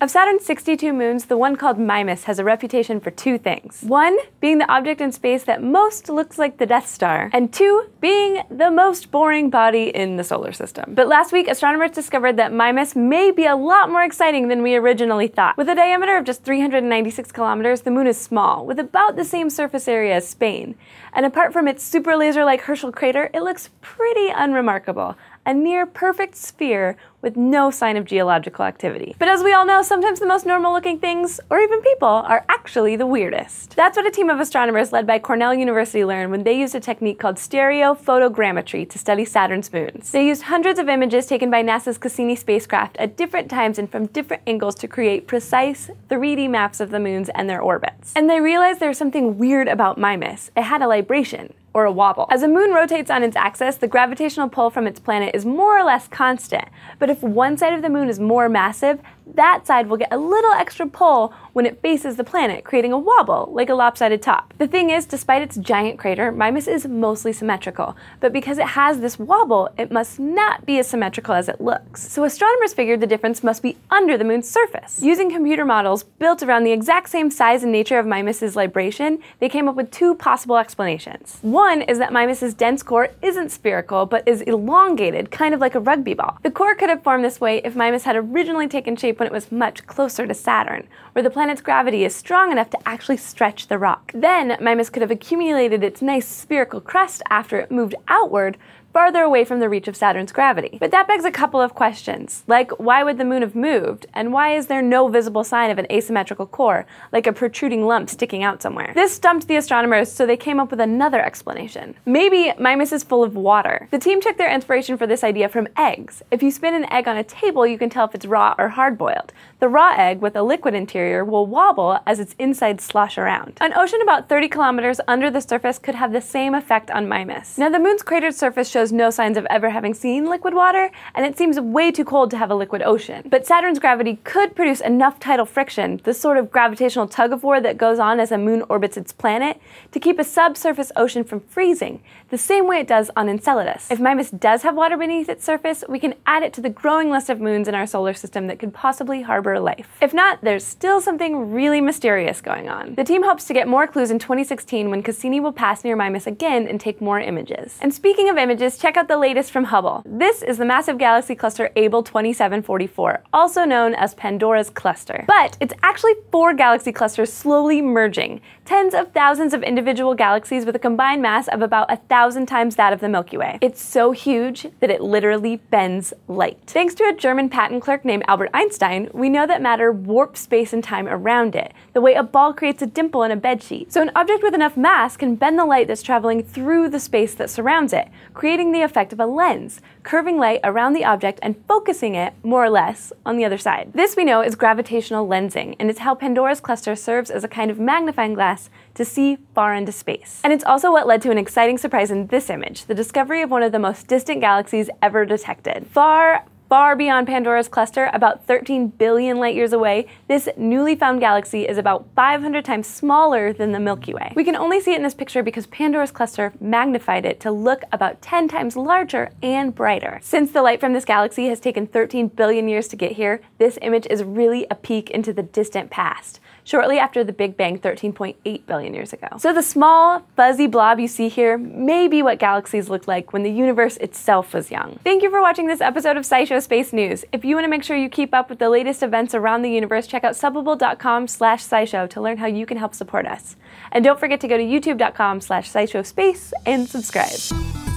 Of Saturn's 62 moons, the one called Mimas has a reputation for two things. One, being the object in space that most looks like the Death Star, and two, being the most boring body in the solar system. But last week, astronomers discovered that Mimas may be a lot more exciting than we originally thought. With a diameter of just 396 kilometers, the moon is small, with about the same surface area as Spain. And apart from its super laser-like Herschel crater, it looks pretty unremarkable a near perfect sphere with no sign of geological activity. But as we all know, sometimes the most normal looking things, or even people, are actually the weirdest. That's what a team of astronomers led by Cornell University learned when they used a technique called stereophotogrammetry to study Saturn's moons. They used hundreds of images taken by NASA's Cassini spacecraft at different times and from different angles to create precise 3D maps of the moons and their orbits. And they realized there was something weird about Mimas. It had a libration, or a wobble. As a moon rotates on its axis, the gravitational pull from its planet is more or less constant, but if one side of the moon is more massive, that side will get a little extra pull when it faces the planet, creating a wobble, like a lopsided top. The thing is, despite its giant crater, Mimas is mostly symmetrical, but because it has this wobble, it must not be as symmetrical as it looks. So astronomers figured the difference must be under the moon's surface. Using computer models built around the exact same size and nature of Mimas's libration, they came up with two possible explanations. One is that Mimas's dense core isn't spherical, but is elongated, kind of like a rugby ball. The core could have formed this way if Mimas had originally taken shape when it was much closer to Saturn, where the planet's gravity is strong enough to actually stretch the rock. Then, Mimas could have accumulated its nice spherical crust after it moved outward farther away from the reach of Saturn's gravity. But that begs a couple of questions, like why would the moon have moved, and why is there no visible sign of an asymmetrical core, like a protruding lump sticking out somewhere? This stumped the astronomers, so they came up with another explanation. Maybe Mimas is full of water. The team took their inspiration for this idea from eggs. If you spin an egg on a table, you can tell if it's raw or hard-boiled. The raw egg with a liquid interior will wobble as its insides slosh around. An ocean about 30 kilometers under the surface could have the same effect on Mimas. Now the moon's cratered surface shows no signs of ever having seen liquid water, and it seems way too cold to have a liquid ocean. But Saturn's gravity could produce enough tidal friction, the sort of gravitational tug of war that goes on as a moon orbits its planet, to keep a subsurface ocean from freezing, the same way it does on Enceladus. If Mimas does have water beneath its surface, we can add it to the growing list of moons in our solar system that could possibly harbor life. If not, there's still something really mysterious going on. The team hopes to get more clues in 2016 when Cassini will pass near Mimas again and take more images. And speaking of images, check out the latest from Hubble. This is the massive galaxy cluster Abell 2744, also known as Pandora's cluster. But it's actually four galaxy clusters slowly merging, tens of thousands of individual galaxies with a combined mass of about a thousand times that of the Milky Way. It's so huge that it literally bends light. Thanks to a German patent clerk named Albert Einstein, we know that matter warps space and time around it, the way a ball creates a dimple in a bedsheet. So an object with enough mass can bend the light that's traveling through the space that surrounds it, creating the effect of a lens, curving light around the object and focusing it, more or less, on the other side. This we know is gravitational lensing, and it's how Pandora's cluster serves as a kind of magnifying glass to see far into space. And it's also what led to an exciting surprise in this image, the discovery of one of the most distant galaxies ever detected. Far, Far beyond Pandora's cluster, about 13 billion light years away, this newly found galaxy is about 500 times smaller than the Milky Way. We can only see it in this picture because Pandora's cluster magnified it to look about 10 times larger and brighter. Since the light from this galaxy has taken 13 billion years to get here, this image is really a peek into the distant past shortly after the Big Bang 13.8 billion years ago. So the small, fuzzy blob you see here may be what galaxies looked like when the universe itself was young. Thank you for watching this episode of SciShow Space News. If you want to make sure you keep up with the latest events around the universe, check out subbable.com slash scishow to learn how you can help support us. And don't forget to go to youtube.com slash scishow space and subscribe.